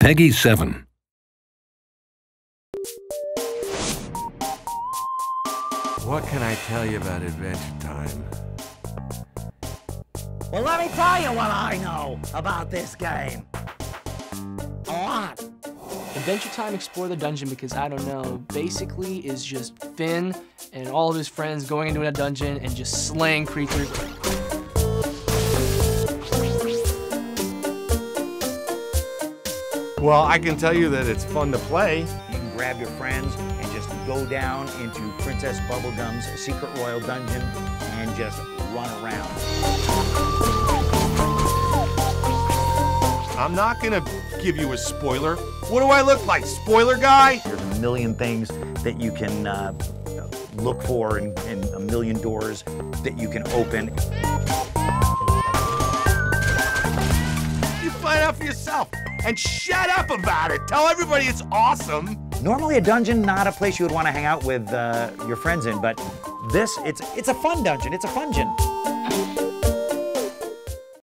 PEGI 7. What can I tell you about Adventure Time? Well, let me tell you what I know about this game. A lot. Adventure Time Explore the Dungeon because I don't know, basically is just Finn and all of his friends going into a dungeon and just slaying creatures. Well, I can tell you that it's fun to play. You can grab your friends and just go down into Princess Bubblegum's secret royal dungeon and just run around. I'm not gonna give you a spoiler. What do I look like? Spoiler guy? There's a million things that you can uh, look for and, and a million doors that you can open. You find out for yourself and shut up about it. Tell everybody it's awesome. Normally, a dungeon not a place you would want to hang out with uh, your friends in, but this it's it's a fun dungeon. It's a fun dungeon.